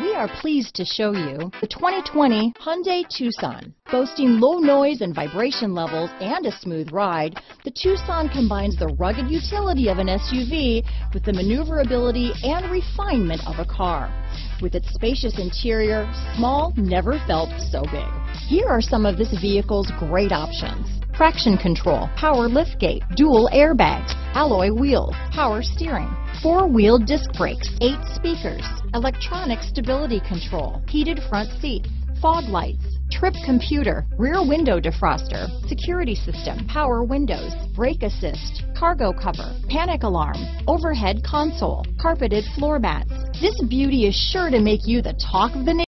We are pleased to show you the 2020 Hyundai Tucson. Boasting low noise and vibration levels and a smooth ride, the Tucson combines the rugged utility of an SUV with the maneuverability and refinement of a car. With its spacious interior, small never felt so big. Here are some of this vehicle's great options. Traction control, power liftgate, dual airbags, alloy wheels, power steering, four-wheel disc brakes, eight speakers, electronic stability control, heated front seats, fog lights, trip computer, rear window defroster, security system, power windows, brake assist, cargo cover, panic alarm, overhead console, carpeted floor mats. This beauty is sure to make you the talk of the neighborhood